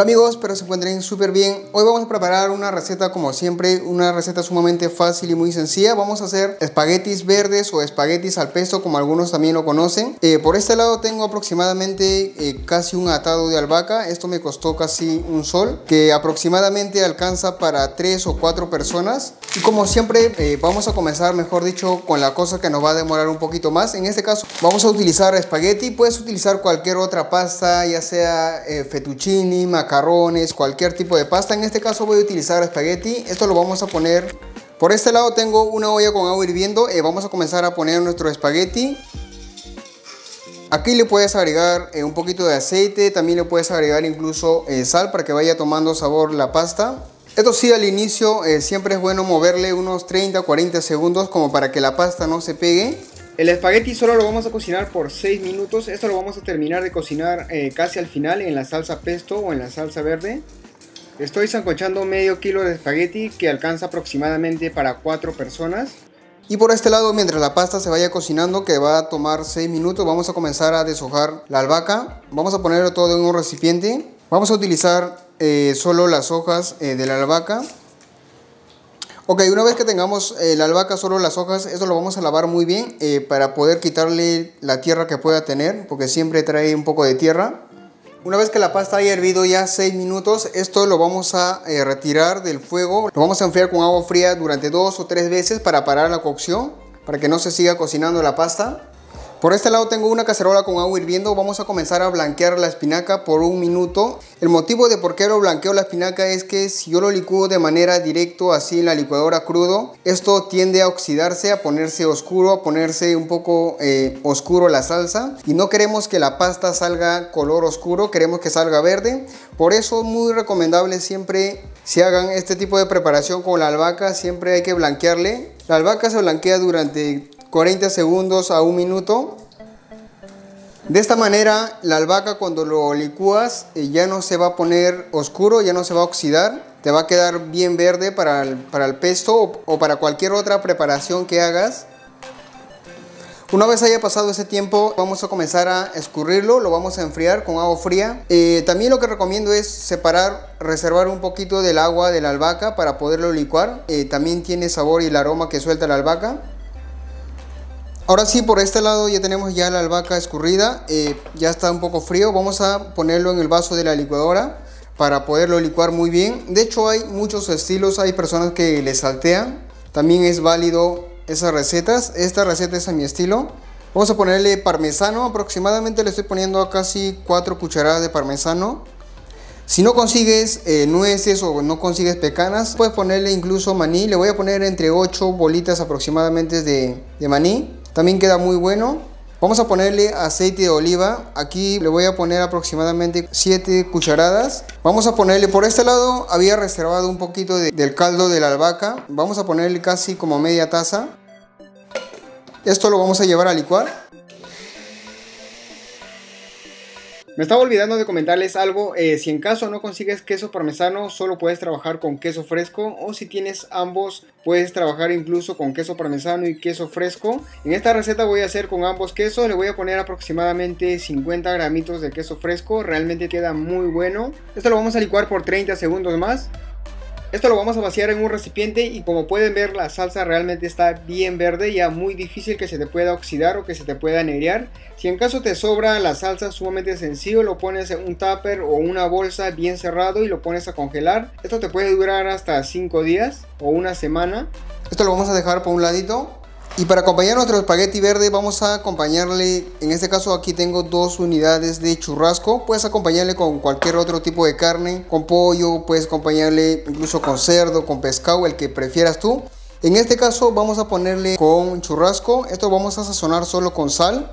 Hola amigos, espero se encuentren súper bien. Hoy vamos a preparar una receta como siempre, una receta sumamente fácil y muy sencilla. Vamos a hacer espaguetis verdes o espaguetis al pesto como algunos también lo conocen. Eh, por este lado tengo aproximadamente eh, casi un atado de albahaca. Esto me costó casi un sol, que aproximadamente alcanza para 3 o 4 personas. Y como siempre eh, vamos a comenzar, mejor dicho, con la cosa que nos va a demorar un poquito más. En este caso vamos a utilizar espagueti. Puedes utilizar cualquier otra pasta, ya sea fettuccine, macarrones, cualquier tipo de pasta. En este caso voy a utilizar espagueti. Esto lo vamos a poner... Por este lado tengo una olla con agua hirviendo. Eh, vamos a comenzar a poner nuestro espagueti. Aquí le puedes agregar eh, un poquito de aceite. También le puedes agregar incluso eh, sal para que vaya tomando sabor la pasta. Esto sí, al inicio siempre es bueno moverle unos 30 o 40 segundos como para que la pasta no se pegue. El espagueti solo lo vamos a cocinar por 6 minutos. Esto lo vamos a terminar de cocinar eh, casi al final en la salsa pesto o en la salsa verde. Estoy sancochando medio kilo de espagueti que alcanza aproximadamente para 4 personas. Y por este lado, mientras la pasta se vaya cocinando, que va a tomar 6 minutos, vamos a comenzar a deshojar la albahaca. Vamos a ponerlo todo en un recipiente. Vamos a utilizar eh, solo las hojas eh, de la albahaca. Ok, una vez que tengamos eh, la albahaca, solo las hojas, esto lo vamos a lavar muy bien eh, para poder quitarle la tierra que pueda tener, porque siempre trae un poco de tierra. Una vez que la pasta haya hervido ya 6 minutos, esto lo vamos a eh, retirar del fuego. Lo vamos a enfriar con agua fría durante 2 o 3 veces para parar la cocción, para que no se siga cocinando la pasta. Por este lado tengo una cacerola con agua hirviendo. Vamos a comenzar a blanquear la espinaca por un minuto. El motivo de por qué lo blanqueo la espinaca es que si yo lo licúo de manera directo así en la licuadora crudo, esto tiende a oxidarse, a ponerse oscuro, a ponerse un poco eh, oscuro la salsa. Y no queremos que la pasta salga color oscuro, queremos que salga verde. Por eso muy recomendable siempre si hagan este tipo de preparación con la albahaca, siempre hay que blanquearle. La albahaca se blanquea durante 40 segundos a un minuto. De esta manera la albahaca cuando lo licúas eh, ya no se va a poner oscuro, ya no se va a oxidar. Te va a quedar bien verde para el, para el pesto o, para cualquier otra preparación que hagas. Una vez haya pasado ese tiempo, vamos a comenzar a escurrirlo, lo vamos a enfriar con agua fría. Eh, también lo que recomiendo es separar, reservar un poquito del agua de la albahaca para poderlo licuar. Eh, también tiene sabor y el aroma que suelta la albahaca. Ahora sí, por este lado ya tenemos ya la albahaca escurrida, eh, ya está un poco frío. Vamos a ponerlo en el vaso de la licuadora para poderlo licuar muy bien. De hecho hay muchos estilos, hay personas que le saltean. También es válido esas recetas. Esta receta es a mi estilo. Vamos a ponerle parmesano, aproximadamente le estoy poniendo a casi 4 cucharadas de parmesano. Si no consigues eh, nueces o no consigues pecanas, puedes ponerle incluso maní. Le voy a poner entre 8 bolitas aproximadamente de, de maní. También queda muy bueno. Vamos a ponerle aceite de oliva. Aquí le voy a poner aproximadamente 7 cucharadas. Vamos a ponerle por este lado, había reservado un poquito del caldo de la albahaca. Vamos a ponerle casi como media taza. Esto lo vamos a llevar a licuar. Me estaba olvidando de comentarles algo, eh, si en caso no consigues queso parmesano, solo puedes trabajar con queso fresco o si tienes ambos, puedes trabajar incluso con queso parmesano y queso fresco. En esta receta voy a hacer con ambos quesos, le voy a poner aproximadamente 50 gramitos de queso fresco, realmente queda muy bueno. Esto lo vamos a licuar por 30 segundos más. Esto lo vamos a vaciar en un recipiente y como pueden ver la salsa realmente está bien verde, ya muy difícil que se te pueda oxidar o que se te pueda negrear. Si en caso te sobra la salsa sumamente sencillo, lo pones en un tupper o una bolsa bien cerrado y lo pones a congelar. Esto te puede durar hasta 5 días o una semana. Esto lo vamos a dejar por un ladito y para acompañar nuestro espagueti verde vamos a acompañarle, en este caso aquí tengo dos unidades de churrasco. Puedes acompañarle con cualquier otro tipo de carne, con pollo, puedes acompañarle incluso con cerdo, con pescado, el que prefieras tú. En este caso vamos a ponerle con churrasco. Esto vamos a sazonar solo con sal.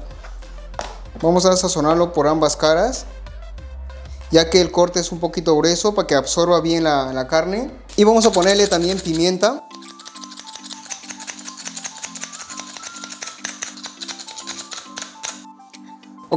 Vamos a sazonarlo por ambas caras. Ya que el corte es un poquito grueso para que absorba bien la, la carne. Y vamos a ponerle también pimienta.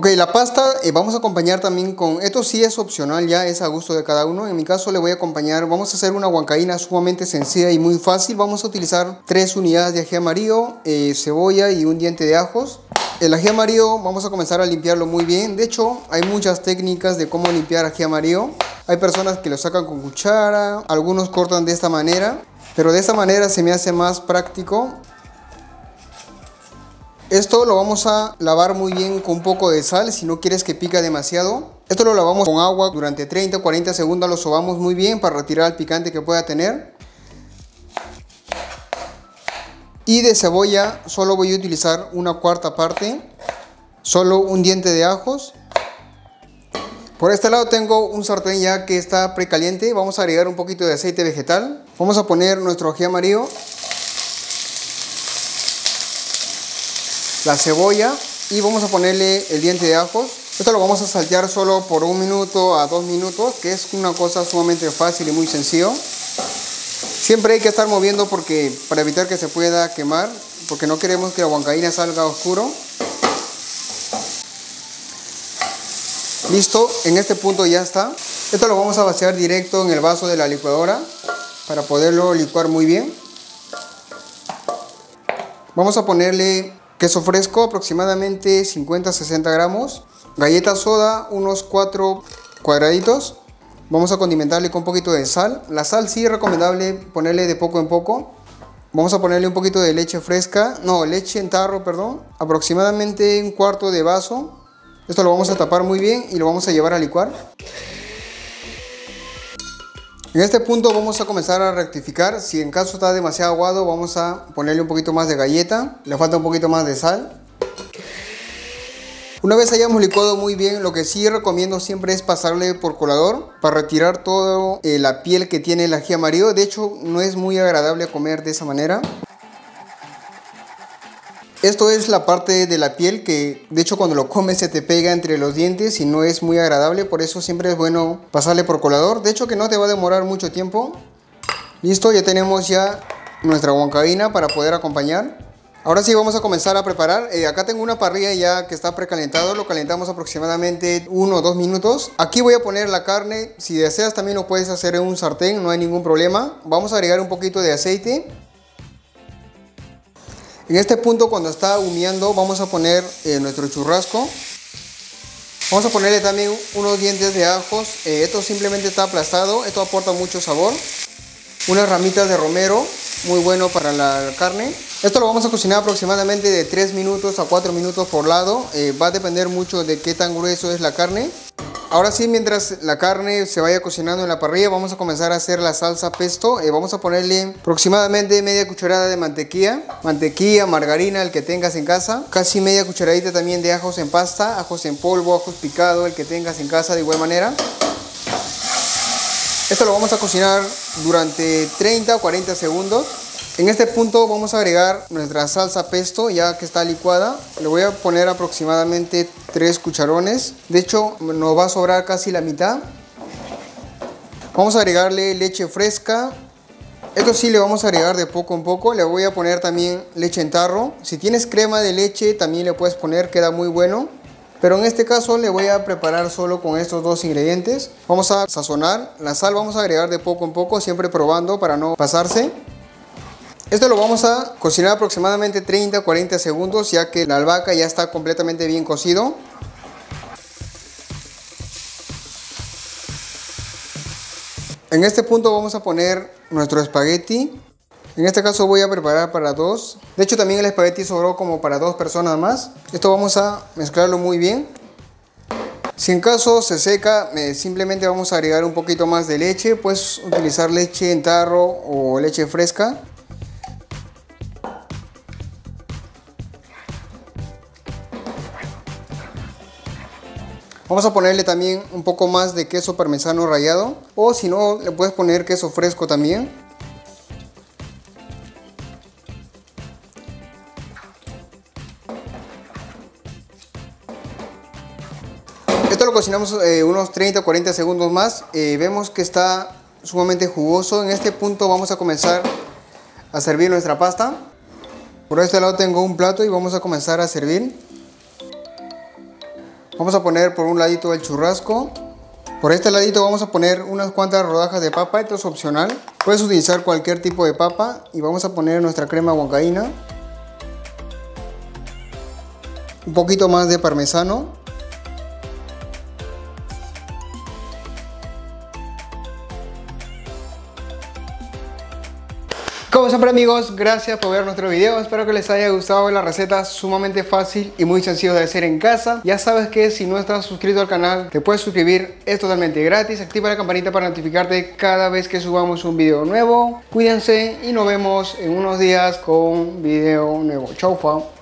Ok, la pasta eh, vamos a acompañar también con, esto sí es opcional ya, es a gusto de cada uno. En mi caso le voy a acompañar, vamos a hacer una huancaína sumamente sencilla y muy fácil. Vamos a utilizar tres unidades de ají amarillo, eh, cebolla y un diente de ajos. El ají amarillo vamos a comenzar a limpiarlo muy bien. De hecho, hay muchas técnicas de cómo limpiar ají amarillo. Hay personas que lo sacan con cuchara, algunos cortan de esta manera, pero de esta manera se me hace más práctico. Esto lo vamos a lavar muy bien con un poco de sal si no quieres que pica demasiado. Esto lo lavamos con agua durante 30 o 40 segundos, lo sobamos muy bien para retirar el picante que pueda tener. Y de cebolla solo voy a utilizar una cuarta parte, solo un diente de ajos. Por este lado tengo un sartén ya que está precaliente, vamos a agregar un poquito de aceite vegetal. Vamos a poner nuestro ají amarillo, la cebolla y vamos a ponerle el diente de ajos. Esto lo vamos a saltear solo por un minuto a dos minutos, que es una cosa sumamente fácil y muy sencillo. Siempre hay que estar moviendo porque para evitar que se pueda quemar, porque no queremos que la huancaína salga oscuro. Listo, en este punto ya está. Esto lo vamos a vaciar directo en el vaso de la licuadora para poderlo licuar muy bien. Vamos a ponerle queso fresco, aproximadamente 50-60 gramos. Galleta soda, unos 4 cuadraditos. Vamos a condimentarle con un poquito de sal. La sal sí es recomendable ponerle de poco en poco. Vamos a ponerle un poquito de leche fresca, no, leche en tarro, perdón. Aproximadamente un cuarto de vaso. Esto lo vamos a tapar muy bien y lo vamos a llevar a licuar. En este punto vamos a comenzar a rectificar. Si en caso está demasiado aguado, vamos a ponerle un poquito más de galleta. Le falta un poquito más de sal. Una vez hayamos licuado muy bien, lo que sí recomiendo siempre es pasarle por colador para retirar toda eh, la piel que tiene el ají amarillo. De hecho, no es muy agradable comer de esa manera. Esto es la parte de la piel que de hecho cuando lo comes se te pega entre los dientes y no es muy agradable, por eso siempre es bueno pasarle por colador. De hecho que no te va a demorar mucho tiempo. Listo, ya tenemos ya nuestra huancaína para poder acompañar. Ahora sí vamos a comenzar a preparar. Eh, acá tengo una parrilla ya que está precalentado. Lo calentamos aproximadamente 1 o 2 minutos. Aquí voy a poner la carne. Si deseas también lo puedes hacer en un sartén. No hay ningún problema. Vamos a agregar un poquito de aceite. En este punto cuando está humeando vamos a poner eh, nuestro churrasco. Vamos a ponerle también unos dientes de ajos. Eh, esto simplemente está aplastado. Esto aporta mucho sabor. Unas ramitas de romero. Muy bueno para la carne. Esto lo vamos a cocinar aproximadamente de 3 minutos a 4 minutos por lado. Eh, va a depender mucho de qué tan grueso es la carne. Ahora sí, mientras la carne se vaya cocinando en la parrilla, vamos a comenzar a hacer la salsa pesto. Eh, vamos a ponerle aproximadamente media cucharada de mantequilla, mantequilla, margarina, el que tengas en casa. Casi media cucharadita también de ajos en pasta, ajos en polvo, ajos picados, el que tengas en casa de igual manera. Esto lo vamos a cocinar durante 30 o 40 segundos. En este punto vamos a agregar nuestra salsa pesto ya que está licuada. Le voy a poner aproximadamente 3 cucharones. De hecho nos va a sobrar casi la mitad. Vamos a agregarle leche fresca. Esto sí le vamos a agregar de poco en poco. Le voy a poner también leche en tarro. Si tienes crema de leche también le puedes poner, queda muy bueno. Pero en este caso le voy a preparar solo con estos dos ingredientes. Vamos a sazonar. La sal vamos a agregar de poco en poco, siempre probando para no pasarse. Esto lo vamos a cocinar aproximadamente 30 40 segundos ya que la albahaca ya está completamente bien cocido. En este punto vamos a poner nuestro espagueti. En este caso voy a preparar para dos. De hecho también el espagueti sobró como para dos personas más. Esto vamos a mezclarlo muy bien. Si en caso se seca, eh, simplemente vamos a agregar un poquito más de leche. Puedes utilizar leche en tarro o leche fresca. Vamos a ponerle también un poco más de queso parmesano rallado o si no le puedes poner queso fresco también. Esto lo cocinamos eh, unos 30 o 40 segundos más. Eh, vemos que está sumamente jugoso. En este punto vamos a comenzar a servir nuestra pasta. Por este lado tengo un plato y vamos a comenzar a servir. Vamos a poner por un ladito el churrasco. Por este ladito vamos a poner unas cuantas rodajas de papa, esto es opcional. Puedes utilizar cualquier tipo de papa y vamos a poner nuestra crema huancaína. Un poquito más de parmesano. Como siempre amigos, gracias por ver nuestro video. Espero que les haya gustado la receta sumamente fácil y muy sencillo de hacer en casa. Ya sabes que si no estás suscrito al canal, te puedes suscribir. Es totalmente gratis. Activa la campanita para notificarte cada vez que subamos un video nuevo. Cuídense y nos vemos en unos días con video nuevo. Chau, fa.